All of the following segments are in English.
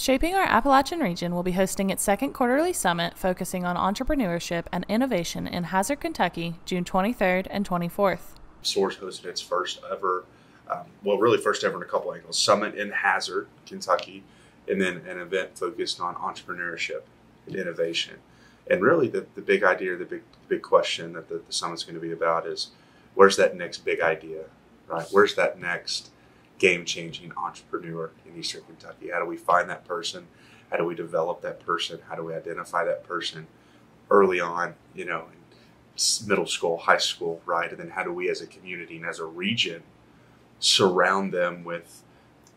Shaping Our Appalachian Region will be hosting its second quarterly summit focusing on entrepreneurship and innovation in Hazard, Kentucky, June 23rd and 24th. SOAR's hosted its first ever, um, well, really first ever in a couple angles, summit in Hazard, Kentucky, and then an event focused on entrepreneurship and innovation. And really, the, the big idea, the big big question that the, the summit's going to be about is, where's that next big idea, right? Where's that next game changing entrepreneur in Eastern Kentucky? How do we find that person? How do we develop that person? How do we identify that person early on, you know, in middle school, high school, right? And then how do we as a community and as a region surround them with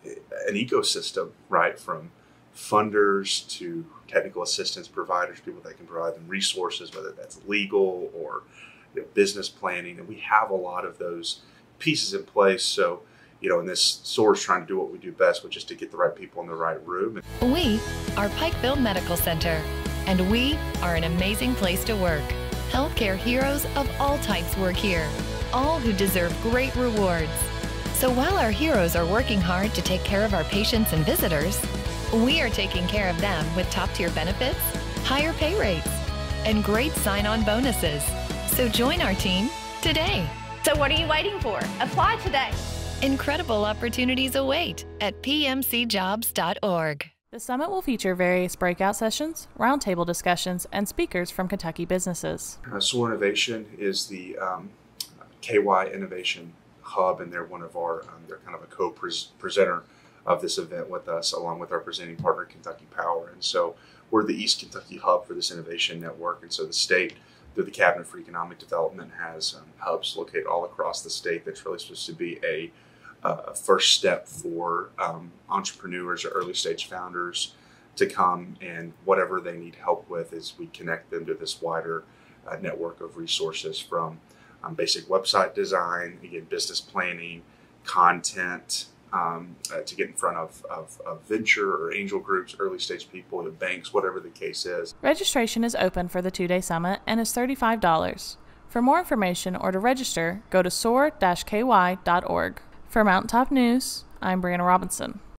eh, an ecosystem, right? From funders to technical assistance providers, people that can provide them resources, whether that's legal or you know, business planning. And we have a lot of those pieces in place. So you know, in this SOAR's trying to do what we do best, which is to get the right people in the right room. We are Pikeville Medical Center, and we are an amazing place to work. Healthcare heroes of all types work here, all who deserve great rewards. So while our heroes are working hard to take care of our patients and visitors, we are taking care of them with top tier benefits, higher pay rates, and great sign on bonuses. So join our team today. So, what are you waiting for? Apply today. Incredible opportunities await at pmcjobs.org. The summit will feature various breakout sessions, roundtable discussions, and speakers from Kentucky businesses. Uh, SOAR Innovation is the um, KY Innovation Hub, and they're one of our, um, they're kind of a co presenter of this event with us, along with our presenting partner, Kentucky Power. And so we're the East Kentucky hub for this innovation network. And so the state, through the Cabinet for Economic Development, has um, hubs located all across the state that's really supposed to be a a first step for um, entrepreneurs or early stage founders to come and whatever they need help with is we connect them to this wider uh, network of resources from um, basic website design, again, business planning, content, um, uh, to get in front of, of, of, venture or angel groups, early stage people, the banks, whatever the case is. Registration is open for the two day summit and is $35. For more information or to register, go to soar-ky.org. For Mountaintop News, I'm Brianna Robinson.